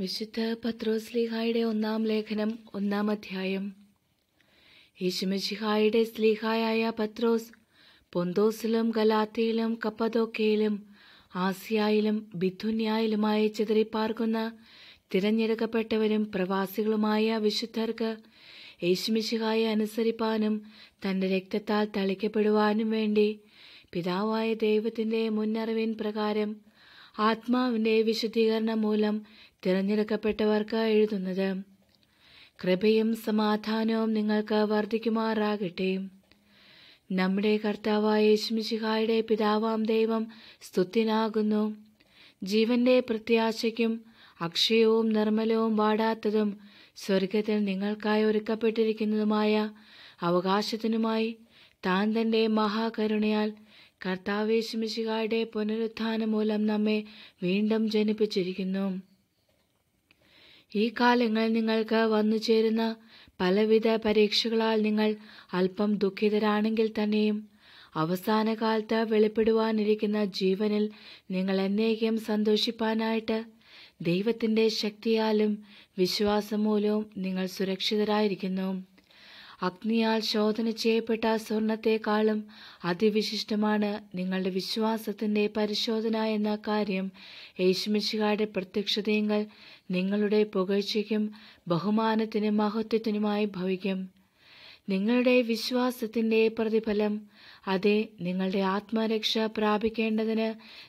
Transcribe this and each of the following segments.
വിശുദ്ധ പത്രോസ്ലിഹായുടെ ഒന്നാം ലേഖനം ഒന്നാം അധ്യായം. യേശുമിഷിഹായുടെ സ്ലിഹായായ പത്രോസ് പൊന്തോസിലും ഗലാത്തിയിലും കപ്പതോക്കയിലും ആസിയായിലും ബിഥുന്യായിലുമായി ചിതറിപ്പാർക്കുന്ന തിരഞ്ഞെടുക്കപ്പെട്ടവരും പ്രവാസികളുമായ വിശുദ്ധർക്ക് യേശുമിഷിഹായെ അനുസരിപ്പാനും തന്റെ രക്തത്താൽ തളിക്കപ്പെടുവാനും വേണ്ടി പിതാവായ ദൈവത്തിന്റെ മുന്നറിവിൻ പ്രകാരം ആത്മാവിന്റെ വിശുദ്ധീകരണം മൂലം തിരഞ്ഞെടുക്കപ്പെട്ടവർക്ക് എഴുതുന്നത് കൃപയും സമാധാനവും നിങ്ങൾക്ക് വർദ്ധിക്കുമാറാകട്ടെ. നമ്മുടെ കർത്താവായ യേശുമിശിഹായുടെ പിതാവാം ദൈവം സ്തുത്യനാകുന്നു. ജീവന്റെ പ്രത്യാശയ്ക്കും അക്ഷയവും നിർമ്മലവും വാടാത്തതും സ്വർഗത്തിൽ നിങ്ങൾക്കായി ഒരുക്കപ്പെട്ടിരിക്കുന്നതുമായ അവകാശത്തിനുമായി താൻ തന്റെ മഹാകരുണയാൽ കർത്താവേശുമിശിഹായുടെ പുനരുത്ഥാനം മൂലം നമ്മെ വീണ്ടും ജനിപ്പിച്ചിരിക്കുന്നു. ഈ കാലങ്ങൾ നിങ്ങൾക്ക് വന്നു ചേരുന്ന പലവിധ പരീക്ഷകളാൽ നിങ്ങൾ അല്പം ദുഃഖിതരാണെങ്കിൽ തന്നെയും അവസാന കാലത്ത് വെളിപ്പെടുവാനിരിക്കുന്ന ജീവനിൽ നിങ്ങൾ എന്നേക്കും സന്തോഷിപ്പാനായിട്ട് ദൈവത്തിന്റെ ശക്തിയാലും വിശ്വാസം മൂലവും നിങ്ങൾ സുരക്ഷിതരായിരിക്കുന്നു. അഗ്നിയാൽ ശോധന ചെയ്യപ്പെട്ട സ്വർണത്തെക്കാളും അതിവിശിഷ്ടമാണ് നിങ്ങളുടെ വിശ്വാസത്തിന്റെ പരിശോധന എന്ന കാര്യം. യേശുമിശിഹായുടെ പ്രത്യക്ഷതയെങ്കിൽ നിങ്ങളുടെ പുകഴ്ചയ്ക്കും ബഹുമാനത്തിനും മഹത്വത്തിനുമായി ഭവിക്കും. നിങ്ങളുടെ വിശ്വാസത്തിന്റെ പ്രതിഫലം അതെ നിങ്ങളുടെ ആത്മരക്ഷ പ്രാപിക്കേണ്ടതിന്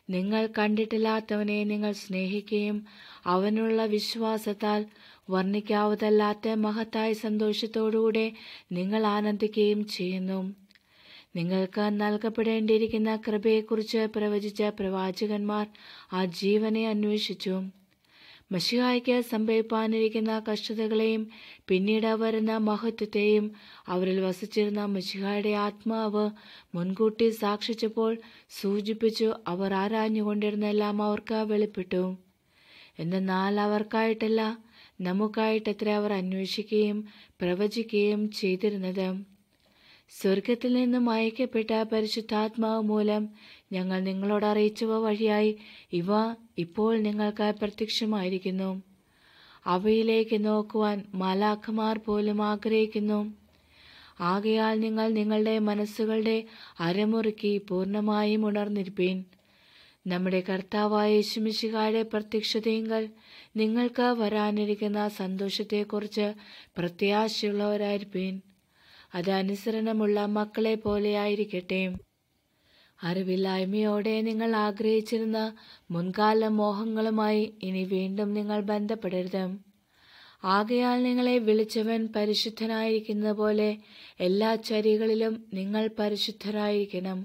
നിങ്ങൾ കണ്ടിട്ടില്ലാത്തവനെ നിങ്ങൾ സ്നേഹിക്കുകയും അവനുള്ള വിശ്വാസത്താൽ വർണിക്കാവതല്ലാത്ത മഹത്തായ സന്തോഷത്തോടുകൂടെ നിങ്ങൾ ആനന്ദിക്കുകയും ചെയ്യുന്നു. നിങ്ങൾക്ക് നൽകപ്പെടേണ്ടിയിരിക്കുന്ന കൃപയെക്കുറിച്ച് പ്രവചിച്ച പ്രവാചകന്മാർ ആ ജീവനെ അന്വേഷിച്ചു. മഷിഹായ്ക്ക് സംഭവിപ്പാനിരിക്കുന്ന കഷ്ടതകളെയും പിന്നീട് വരുന്ന മഹത്വത്തെയും അവരിൽ വസിച്ചിരുന്ന മഷിഹായുടെ ആത്മാവ് മുൻകൂട്ടി സാക്ഷിച്ചപ്പോൾ സൂചിപ്പിച്ചു അവർ ആരാഞ്ഞുകൊണ്ടിരുന്നെല്ലാം അവർക്ക് വെളിപ്പെട്ടു. എന്നാൽ അവർക്കായിട്ടല്ല നമുക്കായിട്ടത്ര അവർ അന്വേഷിക്കുകയും പ്രവചിക്കുകയും ചെയ്തിരുന്നത്? സ്വർഗത്തിൽ നിന്നും അയക്കപ്പെട്ട പരിശുദ്ധാത്മാവ് മൂലം ഞങ്ങൾ നിങ്ങളോട് അറിയിച്ചവ വഴിയായി ഇവ ഇപ്പോൾ നിങ്ങൾക്ക് പ്രത്യക്ഷമായിരിക്കുന്നു. അവയിലേക്ക് നോക്കുവാൻ മാലാഖമാർ പോലും ആഗ്രഹിക്കുന്നു. ആകയാൽ നിങ്ങൾ നിങ്ങളുടെ മനസ്സുകളുടെ അരമുറുക്കി പൂർണമായും ഉണർന്നിരിപ്പീൻ. നമ്മുടെ കർത്താവായ യേശുമിശിഹായുടെ പ്രത്യക്ഷതയെങ്കിൽ നിങ്ങൾക്ക് വരാനിരിക്കുന്ന സന്തോഷത്തെക്കുറിച്ച് പ്രത്യാശയുള്ളവരായിരിക്കും അത് അനുസരണമുള്ള മക്കളെ പോലെയായിരിക്കട്ടെ അറിവില്ലായ്മയോടെ നിങ്ങൾ ആഗ്രഹിച്ചിരുന്ന മുൻകാല മോഹങ്ങളുമായി ഇനി വീണ്ടും നിങ്ങൾ ബന്ധപ്പെടരുത്. ആകയാൽ നിങ്ങളെ വിളിച്ചവൻ പരിശുദ്ധനായിരിക്കുന്ന പോലെ എല്ലാ ചരികളിലും നിങ്ങൾ പരിശുദ്ധരായിരിക്കണം.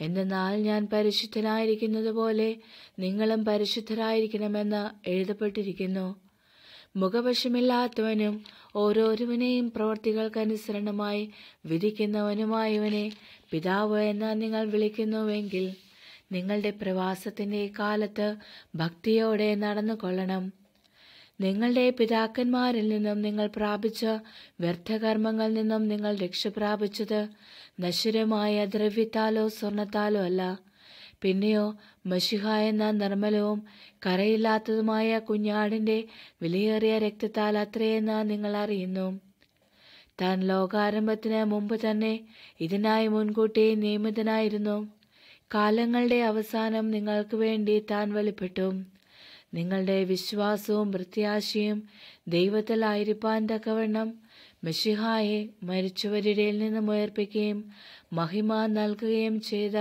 എന്നാൽ ഞാൻ പരിശുദ്ധനായിരിക്കുന്നത് പോലെ നിങ്ങളും പരിശുദ്ധരായിരിക്കണമെന്ന് എഴുതപ്പെട്ടിരിക്കുന്നു. മുഖവശമില്ലാത്തവനും ഓരോരുവനെയും പ്രവർത്തികൾക്കനുസരണമായി വിധിക്കുന്നവനുമായവനെ പിതാവ് എന്ന് നിങ്ങൾ വിളിക്കുന്നുവെങ്കിൽ നിങ്ങളുടെ പ്രവാസത്തിന്റെ കാലത്ത് ഭക്തിയോടെ നടന്നുകൊള്ളണം. നിങ്ങളുടെ പിതാക്കന്മാരിൽ നിന്നും നിങ്ങൾ പ്രാപിച്ച വ്യർത്ഥകർമ്മങ്ങളിൽ നിന്നും നിങ്ങൾ രക്ഷ പ്രാപിച്ചത് നശ്വരമായ ദ്രവ്യത്താലോ സ്വർണത്താലോ അല്ല. പിന്നെയോ മഷിഹ എന്ന നിർമ്മലവും കരയില്ലാത്തതുമായ കുഞ്ഞാടിന്റെ വിലയേറിയ രക്തത്താൽ അത്രയെന്ന് നിങ്ങൾ അറിയുന്നു. താൻ ലോകാരംഭത്തിന് മുമ്പ് തന്നെ ഇതിനായി മുൻകൂട്ടി നിയമിതനായിരുന്നു. കാലങ്ങളുടെ അവസാനം നിങ്ങൾക്ക് വേണ്ടി താൻ വെളിപ്പെട്ടു. നിങ്ങളുടെ വിശ്വാസവും പ്രത്യാശയും ദൈവത്തിലായിരിക്കാൻ തക്കവണ്ണം മെഷിഹായെ മരിച്ചവരുടെ നിന്നും ഉയർപ്പിക്കുകയും മഹിമ നൽകുകയും ചെയ്ത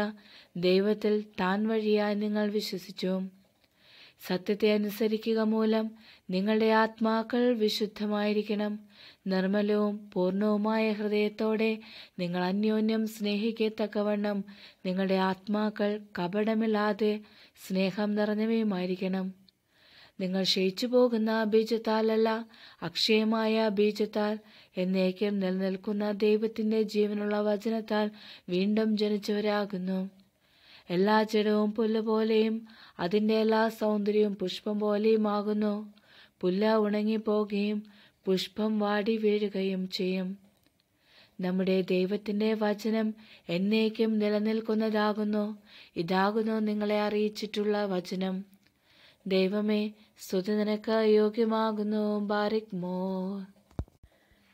ദൈവത്തിൽ താൻ വഴിയായി നിങ്ങൾ വിശ്വസിച്ചു. സത്യത്തെ അനുസരിക്കുക മൂലം നിങ്ങളുടെ ആത്മാക്കൾ വിശുദ്ധമായിരിക്കണം. നിർമ്മലവും പൂർണവുമായ ഹൃദയത്തോടെ നിങ്ങൾ അന്യോന്യം സ്നേഹിക്കത്തക്കവണ്ണം നിങ്ങളുടെ ആത്മാക്കൾ കപടമില്ലാതെ സ്നേഹം നിറഞ്ഞവയുമായിരിക്കണം. നിങ്ങൾ ക്ഷയിച്ചു പോകുന്ന ബീജത്താലല്ല അക്ഷയമായ ബീജത്താൽ. എന്നേക്കും നിലനിൽക്കുന്ന ദൈവത്തിന്റെ ജീവനുള്ള വചനത്താൽ വീണ്ടും ജനിച്ചവരാകുന്നു. എല്ലാ ജഡവും പുല്ല് പോലെയും അതിന്റെ എല്ലാ സൗന്ദര്യവും പുഷ്പം പോലെയുമാകുന്നു പുല്ല് ഉണങ്ങിപ്പോകുകയും പുഷ്പം വാടി വീഴുകയും ചെയ്യും. നമ്മുടെ ദൈവത്തിന്റെ വചനം എന്നേക്കും നിലനിൽക്കുന്നതാകുന്നു. ഇതാകുന്നു നിങ്ങളെ അറിയിച്ചിട്ടുള്ള വചനം. ദൈവമേ സ്തുതി നിനക്ക് യോഗ്യമാകുന്നു ബാരിക് മോ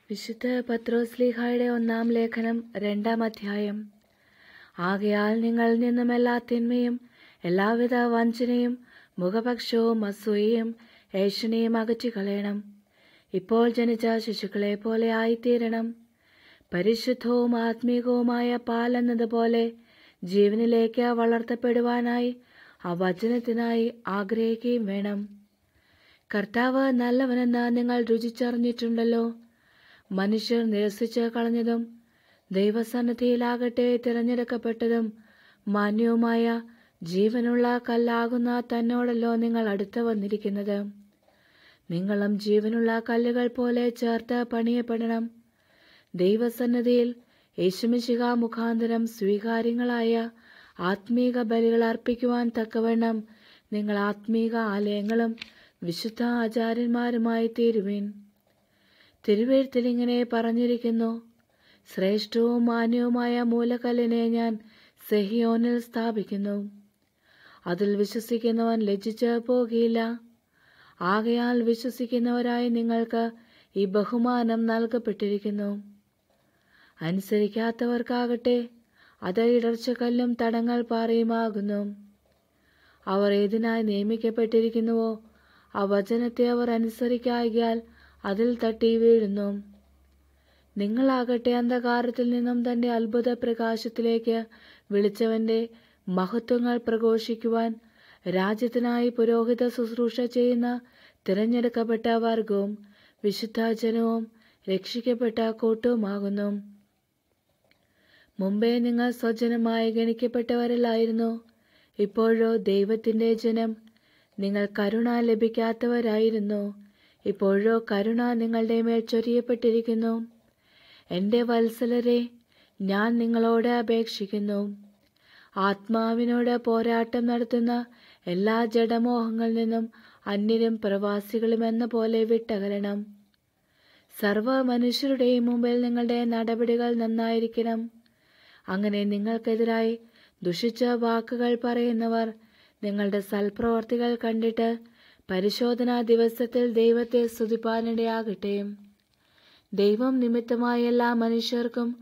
വിശുദ്ധ പത്രോസ്ലിഹായുടെ ഒന്നാം ലേഖനം രണ്ടാം അധ്യായം. ആകയാൽ നിങ്ങൾ നിന്നും എല്ലാ തിന്മയും എല്ലാവിധ വഞ്ചനയും മുഖപക്ഷവും അസൂയയും ഏഷണിയും അകറ്റിക്കളയണം. ഇപ്പോൾ ജനിച്ച ശിശുക്കളെ പോലെ ആയിത്തീരണം. പരിശുദ്ധവും ആത്മീകവുമായ പാലെന്നതുപോലെ ജീവനിലേക്ക് വളർത്തപ്പെടുവാനായി ആ വചനത്തിനായി ആഗ്രഹിക്കുകയും വേണം. കർത്താവ് നല്ലവനെന്ന് നിങ്ങൾ രുചിച്ചറിഞ്ഞിട്ടുണ്ടല്ലോ. മനുഷ്യർ നിരസിച്ച് കളഞ്ഞതും ദൈവസന്നിധിയിലാകട്ടെ തിരഞ്ഞെടുക്കപ്പെട്ടതും മാന്യവുമായ ജീവനുള്ള കല്ലാകുന്ന തന്നോടല്ലോ നിങ്ങൾ അടുത്ത് വന്നിരിക്കുന്നത്. നിങ്ങളും ജീവനുള്ള കല്ലുകൾ പോലെ ചേർത്ത് പണിയപ്പെടണം. ദൈവസന്നദ്ധിയിൽ യേശുമിശിക മുഖാന്തരം സ്വീകാര്യങ്ങളായ ആത്മീക ബലികൾ അർപ്പിക്കുവാൻ തക്കവണ്ണം നിങ്ങൾ ആത്മീക ആലയങ്ങളും വിശുദ്ധ ആചാര്യന്മാരുമായി തീരുവിൻ. തിരുവെഴുത്തിൽ ഇങ്ങനെ പറഞ്ഞിരിക്കുന്നു ശ്രേഷ്ഠവും മാന്യവുമായ മൂലക്കല്ലിനെ ഞാൻ സെഹിയോനിൽ സ്ഥാപിക്കുന്നു. അതിൽ വിശ്വസിക്കുന്നവൻ ലജ്ജിച്ച് പോകില്ല ആകയാൽ വിശ്വസിക്കുന്നവരായി നിങ്ങൾക്ക് ഈ ബഹുമാനം നൽകപ്പെട്ടിരിക്കുന്നു. അനുസരിക്കാത്തവർക്കാകട്ടെ അത് ഇടർച്ചക്കല്ലും തടങ്ങൾ പാറയുമാകുന്നു. അവർ ഏതിനായി നിയമിക്കപ്പെട്ടിരിക്കുന്നുവോ ആ വചനത്തെ അവർ അനുസരിക്കായാൽ അതിൽ തട്ടി വീഴുന്നു. നിങ്ങളാകട്ടെ അന്ധകാരത്തിൽ നിന്നും തന്റെ അത്ഭുത പ്രകാശത്തിലേക്ക് വിളിച്ചവന്റെ മഹത്വങ്ങൾ പ്രഘോഷിക്കുവാൻ രാജ്യത്തിനായി പുരോഹിത ശുശ്രൂഷ ചെയ്യുന്ന തിരഞ്ഞെടുക്കപ്പെട്ട വർഗവും വിശുദ്ധജനവും രക്ഷിക്കപ്പെട്ട കൂട്ടവുമാകുന്നു. മുമ്പേ നിങ്ങൾ സ്വജനമായി ഗണിക്കപ്പെട്ടവരല്ലായിരുന്നു ഇപ്പോഴോ ദൈവത്തിന്റെ ജനം നിങ്ങൾ കരുണ ലഭിക്കാത്തവരായിരുന്നു. ഇപ്പോഴോ കരുണ നിങ്ങളുടെ മേൽ ചൊരിയപ്പെട്ടിരിക്കുന്നു. എന്റെ വത്സലരെ ഞാൻ നിങ്ങളോട് അപേക്ഷിക്കുന്നു. ആത്മാവിനോട് പോരാട്ടം നടത്തുന്ന എല്ലാ ജഡമോഹങ്ങളിൽ നിന്നും അന്യരും പ്രവാസികളും എന്ന പോലെ വിട്ടകലണം സർവ മനുഷ്യരുടെയും മുമ്പിൽ നിങ്ങളുടെ നടപടികൾ നന്നായിരിക്കണം. അങ്ങനെ നിങ്ങൾക്കെതിരായി ദുഷിച്ച വാക്കുകൾ പറയുന്നവർ നിങ്ങളുടെ സൽപ്രവർത്തികൾ കണ്ടിട്ട് പരിശോധനാ ദിവസത്തിൽ ദൈവത്തെ സ്തുതിപ്പാനിടയാകട്ടെ. ദൈവം നിമിത്തമായ എല്ലാ മനുഷ്യർക്കും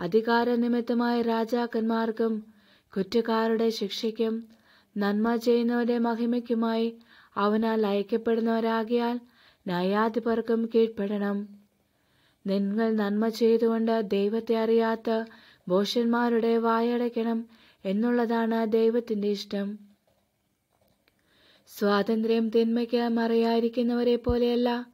അധികാര നിമിത്തമായ രാജാക്കന്മാർക്കും കുറ്റക്കാരുടെ ശിക്ഷയ്ക്കും നന്മ ചെയ്യുന്നവരുടെ മഹിമയ്ക്കുമായി അവനാൽ അയക്കപ്പെടുന്നവരാകിയാൽ ന്യായാധിപർക്കും കീഴ്പ്പെടണം. നിങ്ങൾ നന്മ ചെയ്തുകൊണ്ട് ദൈവത്തെ അറിയാത്ത ഭോഷന്മാരുടെ വായടയ്ക്കണം എന്നുള്ളതാണ് ദൈവത്തിന്റെ ഇഷ്ടം. സ്വാതന്ത്ര്യം തിന്മയ്ക്ക് മറയായിരിക്കുന്നവരെ പോലെയല്ല.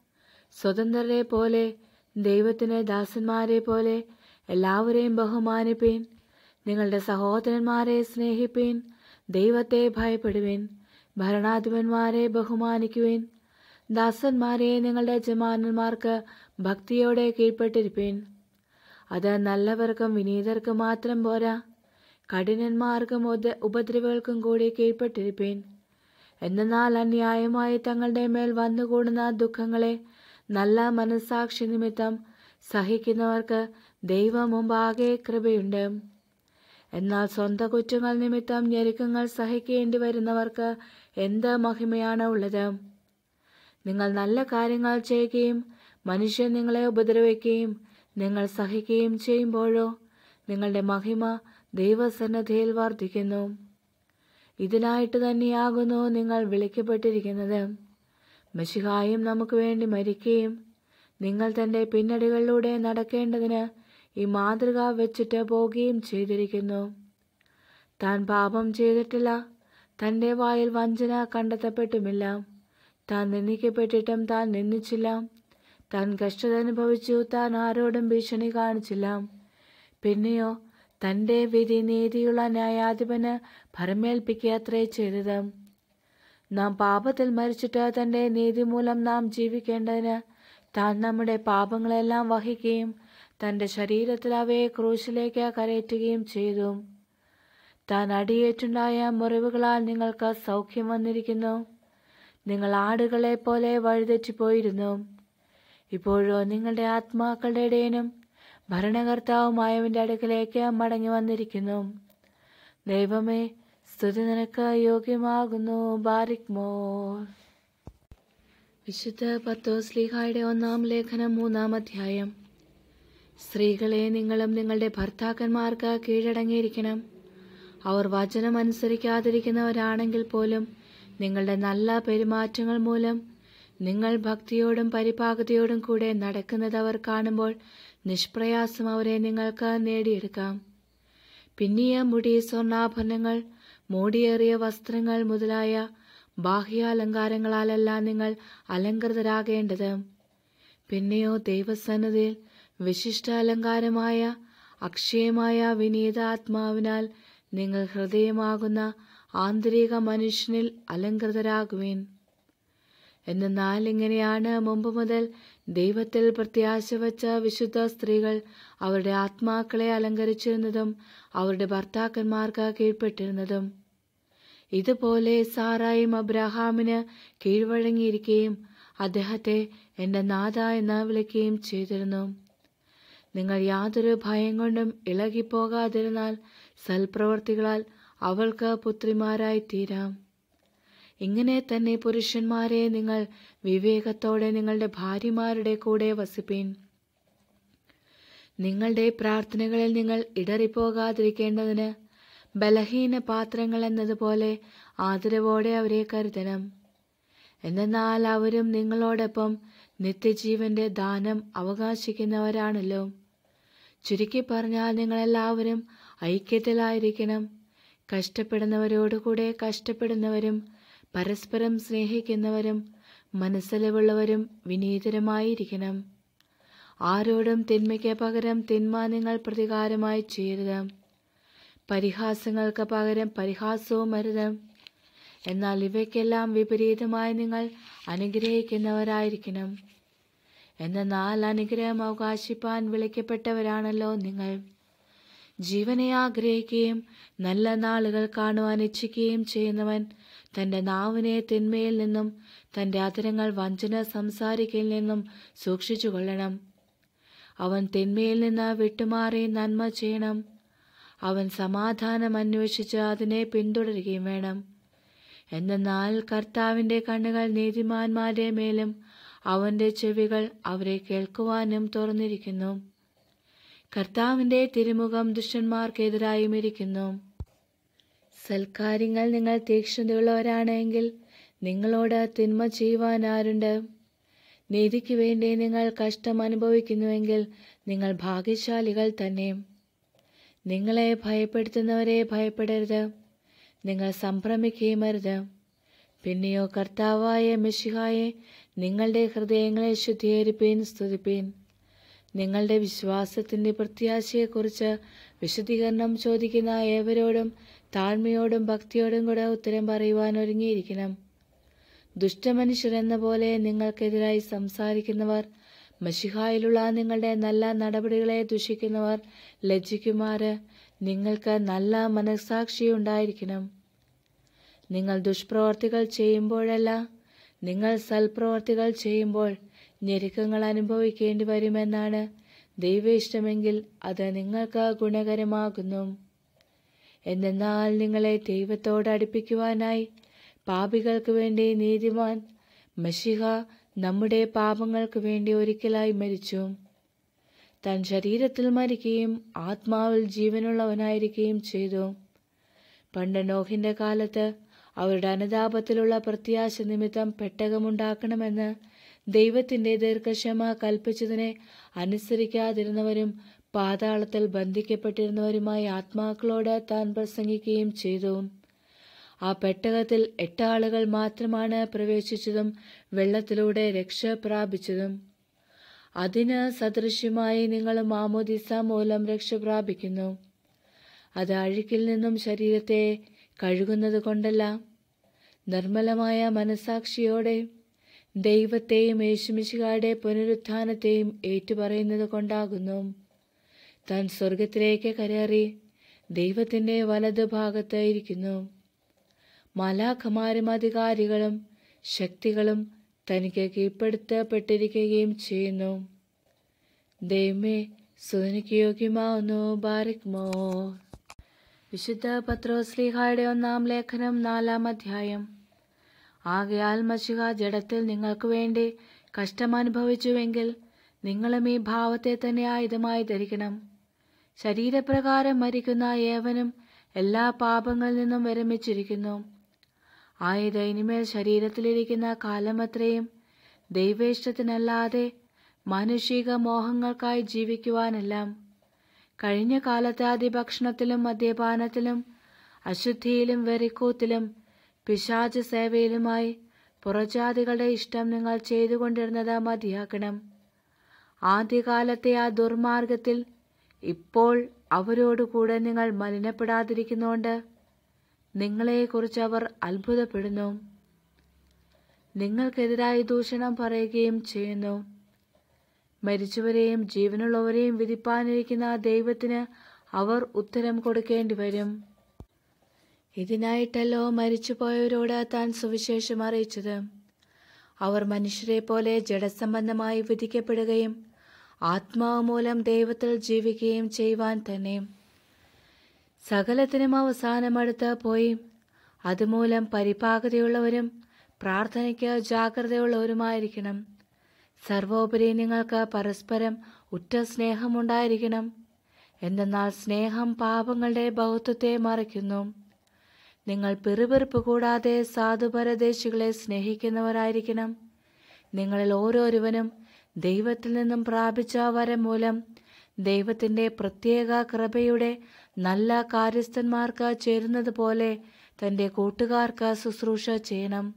സ്വതന്ത്രരെ പോലെ ദൈവത്തിന് ദാസന്മാരെ പോലെ എല്ലാവരെയും ബഹുമാനിപ്പീൻ. നിങ്ങളുടെ സഹോദരന്മാരെ സ്നേഹിപ്പീൻ. ദൈവത്തെ ഭയപ്പെടുവീൻ. ഭരണാധിപന്മാരെ ബഹുമാനിക്കുവിൻ. ദാസന്മാരെ നിങ്ങളുടെ യജമാനന്മാർക്ക് ഭക്തിയോടെ കീഴ്പ്പെട്ടിരിപ്പീൻ. അത് നല്ലവർക്കും വിനീതർക്കും മാത്രം പോരാ. കഠിനന്മാർക്കും ഉപദ്രവികൾക്കും കൂടി കീഴ്പ്പെട്ടിരിപ്പീൻ. എന്നാൽ അന്യായമായി തങ്ങളുടെ മേൽ വന്നുകൂടുന്ന ദുഃഖങ്ങളെ നല്ല മനസാക്ഷി നിമിത്തം സഹിക്കുന്നവർക്ക് ദൈവം മുമ്പാകെ കൃപയുണ്ട്. എന്നാൽ സ്വന്തം കുറ്റങ്ങൾ നിമിത്തം ഞെരുക്കങ്ങൾ സഹിക്കേണ്ടി വരുന്നവർക്ക് എന്ത് മഹിമയാണ് ഉള്ളത്? നിങ്ങൾ നല്ല കാര്യങ്ങൾ ചെയ്യുകയും മനുഷ്യൻ നിങ്ങളെ ഉപദ്രവിക്കുകയും നിങ്ങൾ സഹിക്കുകയും ചെയ്യുമ്പോഴോ നിങ്ങളുടെ മഹിമ ദൈവസന്നദ്ധയിൽ വർദ്ധിക്കുന്നു. ഇതിനായിട്ട് തന്നെയാകുന്നു നിങ്ങൾ വിളിക്കപ്പെട്ടിരിക്കുന്നത്. മെഷിഹായും നമുക്ക് വേണ്ടി മരിക്കുകയും നിങ്ങൾ തന്റെ പിന്നടികളിലൂടെ നടക്കേണ്ടതിന് ഈ മാതൃക വെച്ചിട്ട് പോവുകയും ചെയ്തിരിക്കുന്നു. താൻ പാപം ചെയ്തിട്ടില്ല. തന്റെ വായിൽ വഞ്ചന കണ്ടെത്തപ്പെട്ടുമില്ല. താൻ നിന്ദിക്കപ്പെട്ടിട്ടും താൻ നിന്ദിച്ചില്ല. താൻ കഷ്ടത അനുഭവിച്ചു താൻ ആരോടും ഭീഷണി കാണിച്ചില്ല. പിന്നെയോ തന്റെ വിധി നീതിയുള്ള ന്യായാധിപന് ഭരമേൽപ്പിക്കുകയത്രേ ചെയ്തത്. നാം പാപത്തിൽ മരിച്ചിട്ട് തന്റെ നീതി മൂലം നാം ജീവിക്കേണ്ടതിന് താൻ നമ്മുടെ പാപങ്ങളെല്ലാം വഹിക്കുകയും തന്റെ ശരീരത്തിൽ അവയെ ക്രൂശിലേക്ക് കരയറ്റുകയും ചെയ്തു. താൻ അടിയേറ്റുണ്ടായ മുറിവുകളാൽ നിങ്ങൾക്ക് സൗഖ്യം വന്നിരിക്കുന്നു. നിങ്ങൾ ആടുകളെ പോലെ വഴിതെറ്റിപ്പോയിരുന്നു. ഇപ്പോഴോ നിങ്ങളുടെ ആത്മാക്കളുടെ ഇടയനും ഭരണകർത്താവുമായവന്റെ അടുക്കലേക്ക് മടങ്ങി വന്നിരിക്കുന്നു. ദൈവമേ സ്തുതി നിനക്ക് യോഗ്യമാകുന്നു ബാരിക് മോർ വിശുദ്ധ പത്തോസ്ലിഹായുടെ ഒന്നാം ലേഖനം മൂന്നാം അധ്യായം. സ്ത്രീകളെ നിങ്ങളും നിങ്ങളുടെ ഭർത്താക്കന്മാർക്ക് കീഴടങ്ങിയിരിക്കണം. അവർ വചനം അനുസരിക്കാതിരിക്കുന്നവരാണെങ്കിൽ പോലും നിങ്ങളുടെ നല്ല പെരുമാറ്റങ്ങൾ മൂലം നിങ്ങൾ ഭക്തിയോടും പരിപാകതയോടും കൂടെ നടക്കുന്നത് അവർ കാണുമ്പോൾ നിഷ്പ്രയാസം അവരെ നിങ്ങൾക്ക് നേടിയെടുക്കാം. പിന്നിയ മുടി സ്വർണാഭരണങ്ങൾ മൂടിയേറിയ വസ്ത്രങ്ങൾ മുതലായ ബാഹ്യാലങ്കാരങ്ങളാലല്ല നിങ്ങൾ അലങ്കൃതരാകേണ്ടത് പിന്നെയോ ദൈവസന്നതിയിൽ വിശിഷ്ട അലങ്കാരമായ അക്ഷയമായ വിനീതാത്മാവിനാൽ നിങ്ങൾ ഹൃദയമാകുന്ന ആന്തരിക മനുഷ്യനിൽ അലങ്കൃതരാകുവേൻ എന്നാൽ ഇങ്ങനെയാണ് മുമ്പ് മുതൽ ദൈവത്തിൽ പ്രത്യാശ വച്ച വിശുദ്ധ സ്ത്രീകൾ അവരുടെ ആത്മാക്കളെ അലങ്കരിച്ചിരുന്നതും അവരുടെ ഭർത്താക്കന്മാർക്ക് കീഴ്പ്പെട്ടിരുന്നതും. ഇതുപോലെ സാറായും അബ്രഹാമിന് കീഴ്വഴങ്ങിയിരിക്കുകയും അദ്ദേഹത്തെ എന്റെ നാഥ എന്ന് വിളിക്കുകയും ചെയ്തിരുന്നു. നിങ്ങൾ യാതൊരു ഭയം കൊണ്ടും ഇളകിപ്പോകാതിരുന്നാൽ സൽപ്രവർത്തികളാൽ അവൾക്ക് പുത്രിമാരായി തീരാം ഇങ്ങനെ തന്നെ പുരുഷന്മാരെ നിങ്ങൾ വിവേകത്തോടെ നിങ്ങളുടെ ഭാര്യമാരുടെ കൂടെ വസിപ്പീൻ. നിങ്ങളുടെ പ്രാർത്ഥനകളിൽ നിങ്ങൾ ഇടറിപ്പോകാതിരിക്കേണ്ടതിന് ബലഹീന പാത്രങ്ങൾ എന്നതുപോലെ ആദരവോടെ അവരെ കരുതണം. എന്നാൽ അവരും നിങ്ങളോടൊപ്പം നിത്യജീവന്റെ ദാനം അവകാശിക്കുന്നവരാണല്ലോ. ചുരുക്കി പറഞ്ഞാൽ നിങ്ങളെല്ലാവരും ഐക്യത്തിലായിരിക്കണം. കഷ്ടപ്പെടുന്നവരോടുകൂടെ കഷ്ടപ്പെടുന്നവരും പരസ്പരം സ്നേഹിക്കുന്നവരും മനസ്സിലവുള്ളവരും വിനീതരമായിരിക്കണം. ആരോടും തിന്മയ്ക്ക് പകരം തിന്മ നിങ്ങൾ പ്രതികാരമായി ചെയ്യരുത്. പരിഹാസങ്ങൾക്ക് പകരം പരിഹാസവും അരുത്. എന്നാൽ ഇവയ്ക്കെല്ലാം വിപരീതമായി നിങ്ങൾ അനുഗ്രഹിക്കുന്നവരായിരിക്കണം. എന്നാൽ അനുഗ്രഹം അവകാശിപ്പാൻ വിളിക്കപ്പെട്ടവരാണല്ലോ നിങ്ങൾ. ജീവനെ ആഗ്രഹിക്കുകയും നല്ല നാളുകൾ കാണുവാൻ ഇച്ഛിക്കുകയും ചെയ്യുന്നവൻ തന്റെ നാവിനെ തിന്മയിൽ നിന്നും തന്റെ അതിരങ്ങൾ വഞ്ചന സംസാരിക്കയിൽ നിന്നും സൂക്ഷിച്ചു കൊള്ളണം അവൻ തിന്മയിൽ നിന്ന് വിട്ടുമാറി നന്മ ചെയ്യണം. അവൻ സമാധാനം അന്വേഷിച്ച് അതിനെ പിന്തുടരുകയും വേണം. എന്നാൽ കർത്താവിന്റെ കണ്ണുകൾ നീതിമാന്മാരുടെ മേലും അവന്റെ ചെവികൾ അവരെ കേൾക്കുവാനും തുറന്നിരിക്കുന്നു. കർത്താവിന്റെ തിരുമുഖം ദുഷ്ടന്മാർക്കെതിരായും ഇരിക്കുന്നു സൽക്കാര്യങ്ങൾ നിങ്ങൾ തീക്ഷ്ണതയുള്ളവരാണെങ്കിൽ നിങ്ങളോട് തിന്മ ചെയ്യുവാൻ ആരുണ്ട്? നീതിക്ക് വേണ്ടി നിങ്ങൾ കഷ്ടം അനുഭവിക്കുന്നുവെങ്കിൽ നിങ്ങൾ ഭാഗ്യശാലികൾ തന്നെ. നിങ്ങളെ ഭയപ്പെടുത്തുന്നവരെ ഭയപ്പെടരുത്. നിങ്ങൾ സംഭ്രമിക്കുകയും അരുത്. പിന്നെയോ കർത്താവായ മിഷിഹായെ നിങ്ങളുടെ ഹൃദയങ്ങളെ ശുദ്ധീകരിപ്പീൻ സ്തുതിപ്പീൻ. നിങ്ങളുടെ വിശ്വാസത്തിന്റെ പ്രത്യാശയെക്കുറിച്ച് വിശദീകരണം ചോദിക്കുന്ന ഏവരോടും താഴ്മയോടും ഭക്തിയോടും കൂടെ ഉത്തരം പറയുവാൻ ഒരുങ്ങിയിരിക്കണം. ദുഷ്ടമനുഷ്യർ എന്ന പോലെ നിങ്ങൾക്കെതിരായി സംസാരിക്കുന്നവർ മഷിഹായിലുള്ള നിങ്ങളുടെ നല്ല നടപടികളെ ദുഷിക്കുന്നവർ ലജ്ജിക്കുമാര് നിങ്ങൾക്ക് നല്ല മനസാക്ഷി ഉണ്ടായിരിക്കണം. നിങ്ങൾ ദുഷ്പ്രവർത്തികൾ ചെയ്യുമ്പോഴല്ല നിങ്ങൾ സൽപ്രവർത്തികൾ ചെയ്യുമ്പോൾ ഞെരുക്കങ്ങൾ അനുഭവിക്കേണ്ടി വരുമെന്നാണ് ദൈവ ഇഷ്ടമെങ്കിൽ അത് നിങ്ങൾക്ക് ഗുണകരമാകുന്നു. എന്നാൽ നിങ്ങളെ ദൈവത്തോട് അടുപ്പിക്കുവാനായി പാപികൾക്ക് വേണ്ടി നീതിമാൻ മഷിഹ നമ്മുടെ പാപങ്ങൾക്ക് വേണ്ടി ഒരിക്കലായി മരിച്ചു. താൻ ശരീരത്തിൽ മരിക്കുകയും ആത്മാവിൽ ജീവനുള്ളവനായിരിക്കുകയും ചെയ്തു. പണ്ട് നോഹിന്റെ കാലത്ത് അവരുടെ അനുതാപത്തിലുള്ള പ്രത്യാശ നിമിത്തം പെട്ടകമുണ്ടാക്കണമെന്ന് ദൈവത്തിന്റെ ദീർഘക്ഷമ കൽപ്പിച്ചതിനെ അനുസരിക്കാതിരുന്നവരും പാതാളത്തിൽ ബന്ധിക്കപ്പെട്ടിരുന്നവരുമായി ആത്മാക്കളോട് താൻ പ്രസംഗിക്കുകയും ചെയ്തു. ആ പെട്ടകത്തിൽ എട്ടാളുകൾ മാത്രമാണ് പ്രവേശിച്ചതും വെള്ളത്തിലൂടെ രക്ഷ പ്രാപിച്ചതും. അതിന് സദൃശ്യമായി നിങ്ങൾ മാമോദിസ മൂലം രക്ഷ പ്രാപിക്കുന്നു. അത് അഴുക്കിൽ നിന്നും ശരീരത്തെ കഴുകുന്നത് കൊണ്ടല്ല. നിർമ്മലമായ മനസാക്ഷിയോടെ ദൈവത്തെയും യേശുമിശികാരുടെ പുനരുത്ഥാനത്തെയും ഏറ്റുപറയുന്നത് കൊണ്ടാകുന്നു. താൻ സ്വർഗത്തിലേക്ക് കരേറി ദൈവത്തിന്റെ വലതുഭാഗത്ത് ഇരിക്കുന്നു. മലാഖമാരും അധികാരികളും ശക്തികളും തനിക്ക് കീഴ്പ്പെടുത്തപ്പെട്ടിരിക്കുകയും ചെയ്യുന്നു. ദൈവമേ സുതനിക്ക് യോഗ്യമാവുന്നു. ബാരിക് വിശുദ്ധ വിശുദ്ധ പത്രോസ്ലിഹായുടെ ഒന്നാം ലേഖനം നാലാം അധ്യായം. ആകയാൽ മഷിക ജഡത്തിൽ നിങ്ങൾക്ക് വേണ്ടി കഷ്ടമനുഭവിച്ചുവെങ്കിൽ നിങ്ങളും ഈ ഭാവത്തെ തന്നെ ആയുധമായി ധരിക്കണം. ശരീരപ്രകാരം മരിക്കുന്ന ഏവനും എല്ലാ പാപങ്ങളിൽ നിന്നും വിരമിച്ചിരിക്കുന്നു. ആയുധ ഇനിമേൽ ശരീരത്തിലിരിക്കുന്ന കാലമത്രയും ദൈവേഷ്ടത്തിനല്ലാതെ മാനുഷിക മോഹങ്ങൾക്കായി ജീവിക്കുവാനെല്ലാം. കഴിഞ്ഞ കാലത്തെ അതിഭക്ഷണത്തിലും മദ്യപാനത്തിലും അശുദ്ധിയിലും വെറിക്കൂത്തിലും പിശാച് സേവയിലുമായി പുറജാതികളുടെ ഇഷ്ടം നിങ്ങൾ ചെയ്തുകൊണ്ടിരുന്നത് മതിയാക്കണം ആദ്യകാലത്തെ ആ ദുർമാർഗത്തിൽ ഇപ്പോൾ അവരോടുകൂടെ നിങ്ങൾ മലിനപ്പെടാതിരിക്കുന്നോണ്ട് നിങ്ങളെക്കുറിച്ച് അവർ അത്ഭുതപ്പെടുന്നു. നിങ്ങൾക്കെതിരായി ദൂഷണം പറയുകയും ചെയ്യുന്നു. മരിച്ചവരെയും ജീവനുള്ളവരെയും വിധിപ്പാനിരിക്കുന്ന ദൈവത്തിന് അവർ ഉത്തരം കൊടുക്കേണ്ടി വരും ഇതിനായിട്ടല്ലോ മരിച്ചുപോയവരോട് താൻ സുവിശേഷം അറിയിച്ചത്. അവർ മനുഷ്യരെ പോലെ ജഡസംബന്ധമായി വിധിക്കപ്പെടുകയും ആത്മാവ് മൂലം ദൈവത്തിൽ ജീവിക്കുകയും ചെയ്യുവാൻ തന്നെ. സകലത്തിനും അവസാനമെടുത്ത് പോയി. അതുമൂലം പരിപാകതയുള്ളവരും പ്രാർത്ഥനയ്ക്ക് ജാഗ്രതയുള്ളവരുമായിരിക്കണം. സർവോപരി നിങ്ങൾക്ക് പരസ്പരം ഉറ്റ സ്നേഹമുണ്ടായിരിക്കണം. എന്തെന്നാൽ സ്നേഹം പാപങ്ങളുടെ ബൗദ്ധത്തെ മറയ്ക്കുന്നു നിങ്ങൾ പിറുപിറുപ്പ് കൂടാതെ സാധുപരദേശികളെ സ്നേഹിക്കുന്നവരായിരിക്കണം. നിങ്ങളിൽ ഓരോരുവനും ദൈവത്തിൽ നിന്നും പ്രാപിച്ച വരം മൂലം ദൈവത്തിന്റെ പ്രത്യേക കൃപയുടെ നല്ല കാര്യസ്ഥന്മാർക്ക് ചേരുന്നത് പോലെ തന്റെ കൂട്ടുകാർക്ക് ശുശ്രൂഷ ചെയ്യണം.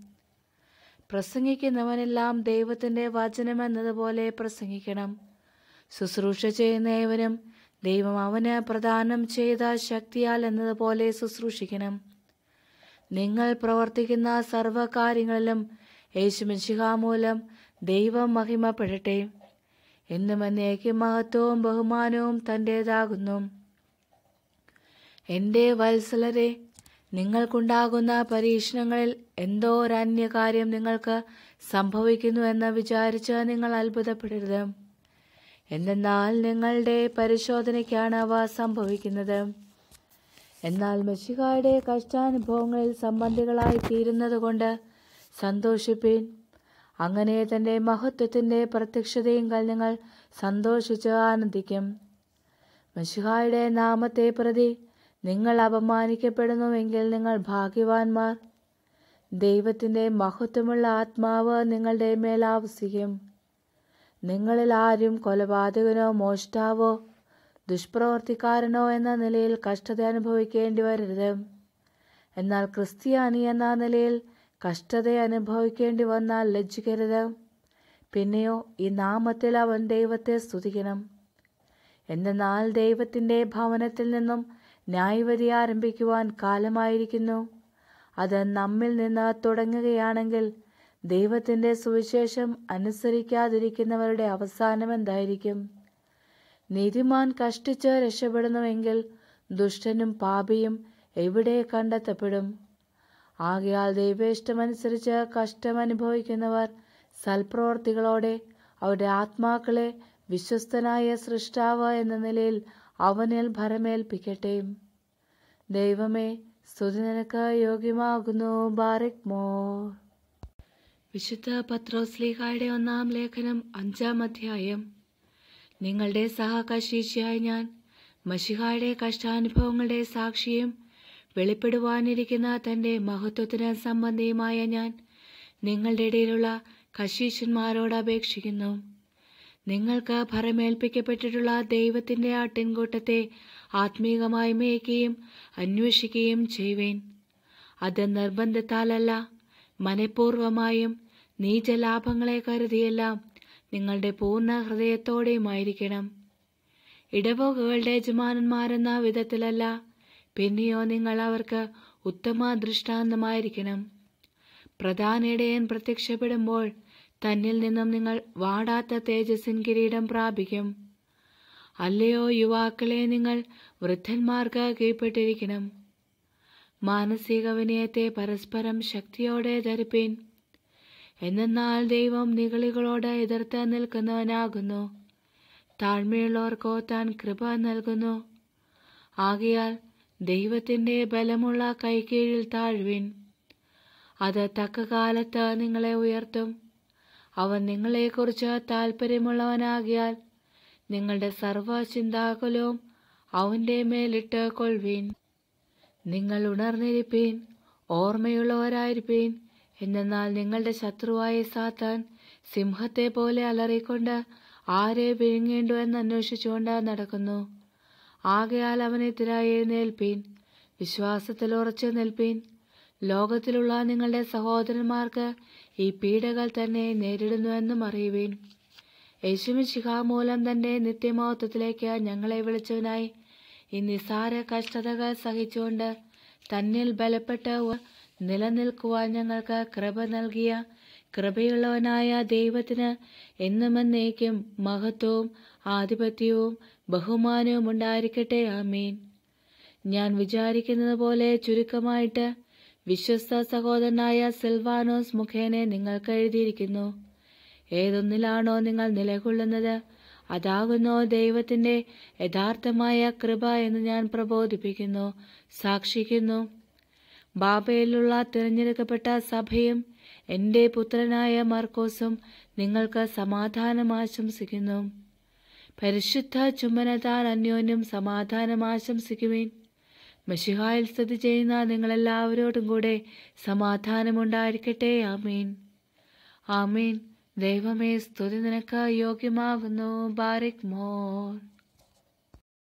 പ്രസംഗിക്കുന്നവനെല്ലാം ദൈവത്തിന്റെ വചനം എന്നതുപോലെ പ്രസംഗിക്കണം. ശുശ്രൂഷ ചെയ്യുന്ന ഏവനും ദൈവം അവന് പ്രദാനം ചെയ്ത ശക്തിയാൽ എന്നതുപോലെ ശുശ്രൂഷിക്കണം. നിങ്ങൾ പ്രവർത്തിക്കുന്ന സർവകാര്യങ്ങളിലും യേശുമിശിഹ മൂലം ദൈവം മഹിമപ്പെടട്ടെ. എന്നും എന്നേക്ക് മഹത്വവും ബഹുമാനവും തന്റേതാകുന്നു എന്റെ വത്സലരെ നിങ്ങൾക്കുണ്ടാകുന്ന പരീക്ഷണങ്ങളിൽ എന്തോ ഒരു അന്യകാര്യം നിങ്ങൾക്ക് സംഭവിക്കുന്നു എന്ന് വിചാരിച്ച് നിങ്ങൾ അത്ഭുതപ്പെടരുത്. എന്തെന്നാൽ നിങ്ങളുടെ പരിശോധനയ്ക്കാണ് അവ സംഭവിക്കുന്നത്. എന്നാൽ മെസ്സിഹായുടെ കഷ്ടാനുഭവങ്ങളിൽ സംബന്ധികളായി തീരുന്നത് കൊണ്ട് സന്തോഷിപ്പീൻ. അങ്ങനെ തന്റെ മഹത്വത്തിന്റെ പ്രത്യക്ഷതയും നിങ്ങൾ സന്തോഷിച്ച് ആനന്ദിക്കും. മെസ്സിഹായുടെ നാമത്തെ പ്രതി നിങ്ങൾ അപമാനിക്കപ്പെടുന്നുവെങ്കിൽ നിങ്ങൾ ഭാഗ്യവാന്മാർ. ദൈവത്തിന്റെ മഹത്വമുള്ള ആത്മാവ് നിങ്ങളുടെ മേലാവസിക്കും നിങ്ങളിൽ ആരും കൊലപാതകനോ മോഷ്ടാവോ ദുഷ്പ്രവർത്തിക്കാരനോ എന്ന നിലയിൽ കഷ്ടത അനുഭവിക്കേണ്ടി വരരുത്. എന്നാൽ ക്രിസ്ത്യാനി എന്ന നിലയിൽ കഷ്ടത അനുഭവിക്കേണ്ടി വന്നാൽ ലജ്ജിക്കരുത്. പിന്നെയോ ഈ നാമത്തിൽ അവൻ ദൈവത്തെ സ്തുതിക്കണം. എന്നാൽ ദൈവത്തിന്റെ ഭവനത്തിൽ നിന്നും ന്യായവതി ആരംഭിക്കുവാൻ കാലമായിരിക്കുന്നു. അത് നമ്മിൽ നിന്ന് തുടങ്ങുകയാണെങ്കിൽ ദൈവത്തിന്റെ സുവിശേഷം അനുസരിക്കാതിരിക്കുന്നവരുടെ അവസാനം എന്തായിരിക്കും? നീതിമാൻ കഷ്ടിച്ച് രക്ഷപ്പെടുന്നുവെങ്കിൽ ദുഷ്ടനും പാപിയും എവിടെ കണ്ടെത്തപ്പെടും? ആകയാൽ ദൈവേഷ്ടമനുസരിച്ച് കഷ്ടമനുഭവിക്കുന്നവർ സൽപ്രവർത്തികളോടെ അവരുടെ ആത്മാക്കളെ വിശ്വസ്തനായ സൃഷ്ടാവ് എന്ന നിലയിൽ അവനിൽ ഭരമേൽപ്പിക്കട്ടെ. ദൈവമേ സ്തുതി നിനക്ക് യോഗ്യമാകുന്നു ബാറിക് മോർ. വിശുദ്ധ പത്രോസ്ലീഹായുടെ ഒന്നാം ലേഖനം അഞ്ചാം അധ്യായം നിങ്ങളുടെ സഹകശീശിയായി ഞാൻ മഷിഹായുടെ കഷ്ടാനുഭവങ്ങളുടെ സാക്ഷിയും വെളിപ്പെടുവാനിരിക്കുന്ന തന്റെ മഹത്വത്തിന് സംബന്ധിയുമായ ഞാൻ നിങ്ങളുടെ ഇടയിലുള്ള കശീശന്മാരോട് അപേക്ഷിക്കുന്നു. നിങ്ങൾക്ക് ഭരമേൽപ്പിക്കപ്പെട്ടിട്ടുള്ള ദൈവത്തിന്റെ ആട്ടിൻകൂട്ടത്തെ ആത്മീകമായി മേയ്ക്കുകയും അന്വേഷിക്കുകയും ചെയ്യുവേൻ. അത് നിർബന്ധത്താലല്ല മനഃപൂർവമായും നീചലാഭങ്ങളെ കരുതിയല്ല നിങ്ങളുടെ പൂർണ ഹൃദയത്തോടെയുമായിരിക്കണം ഇടവകകളുടെ യജമാനന്മാരെന്ന വിധത്തിലല്ല പിന്നെയോ നിങ്ങൾ അവർക്ക് ഉത്തമ ദൃഷ്ടാന്തമായിരിക്കണം. പ്രധാന ഇടയൻ പ്രത്യക്ഷപ്പെടുമ്പോൾ തന്നിൽ നിന്നും നിങ്ങൾ വാടാത്ത തേജസ്സിൻ കിരീടം പ്രാപിക്കും. അല്ലയോ യുവാക്കളെ നിങ്ങൾ വൃദ്ധന്മാർക്ക് കീഴ്പ്പെട്ടിരിക്കണം. മാനസിക വിനയത്തെ പരസ്പരം ശക്തിയോടെ ധരിപ്പീൻ. എന്നാൽ ദൈവം നിഗളികളോട് എതിർത്ത് നിൽക്കുന്നവനാകുന്നു. താഴ്മയുള്ളവർക്കോ താൻ കൃപ നൽകുന്നു. ആകയാൽ ദൈവത്തിന്റെ ബലമുള്ള കൈകീഴിൽ താഴ്വിൻ. അത് തക്ക കാലത്ത് നിങ്ങളെ ഉയർത്തും. അവൻ നിങ്ങളെക്കുറിച്ച് താൽപ്പര്യമുള്ളവനാകിയാൽ നിങ്ങളുടെ സർവ ചിന്താകുലവും അവന്റെ മേലിട്ട് കൊൾവീൻ. നിങ്ങൾ ഉണർന്നിരിപ്പീൻ ഓർമ്മയുള്ളവരായിരിപ്പീൻ. എന്നാൽ നിങ്ങളുടെ ശത്രുവായ സാത്താൻ സിംഹത്തെ പോലെ അലറിക്കൊണ്ട് ആരെ വിഴുങ്ങേണ്ടു എന്ന് അന്വേഷിച്ചുകൊണ്ട് നടക്കുന്നു. ആകയാൽ അവനെതിരായി എഴുന്നേൽപ്പീൻ വിശ്വാസത്തിൽ ഉറച്ചു നിൽപ്പീൻ. ലോകത്തിലുള്ള നിങ്ങളുടെ സഹോദരന്മാർക്ക് ഈ പീഡകൾ തന്നെ നേരിടുന്നുവെന്നും അറിയുവീൻ. യേശുമിശിഹ മൂലം തന്റെ നിത്യമഹത്വത്തിലേക്ക് ഞങ്ങളെ വിളിച്ചവനായി ഈ നിസാര കഷ്ടതകൾ സഹിച്ചുകൊണ്ട് തന്നിൽ ബലപ്പെട്ട് നിലനിൽക്കുവാൻ ഞങ്ങൾക്ക് കൃപ നൽകിയ കൃപയുള്ളവനായ ദൈവത്തിന് എന്നുമെന്നേക്കും മഹത്വവും ആധിപത്യവും ബഹുമാനവും ഉണ്ടായിരിക്കട്ടെ. ആമീൻ. ഞാൻ വിചാരിക്കുന്നത് പോലെ ചുരുക്കമായിട്ട് വിശ്വസ്ത സഹോദരനായ സിൽവാനോസ് മുഖേന നിങ്ങൾക്ക് എഴുതിയിരിക്കുന്നു. ഏതൊന്നിലാണോ നിങ്ങൾ നിലകൊള്ളുന്നത് അതാകുന്നു ദൈവത്തിന്റെ യഥാർത്ഥമായ കൃപ എന്ന് ഞാൻ പ്രബോധിപ്പിക്കുന്നു സാക്ഷിക്കുന്നു. ബാബയിലുള്ള തിരഞ്ഞെടുക്കപ്പെട്ട സഭയും എന്റെ പുത്രനായ മർക്കോസും നിങ്ങൾക്ക് സമാധാനം ആശംസിക്കുന്നു. പരിശുദ്ധ ചുമനതാൻ അന്യോന്യം സമാധാനം ആശംസിക്കുവിൻ. മഷിഹായിൽ സ്ഥിതി ചെയ്യുന്ന നിങ്ങളെല്ലാവരോടും കൂടെ സമാധാനമുണ്ടായിരിക്കട്ടെ. ആമീൻ. ആമീൻ. ദൈവമേ സ്തുതി നിനക്ക് യോഗ്യമാകുന്നു. ബാരിക് മോർ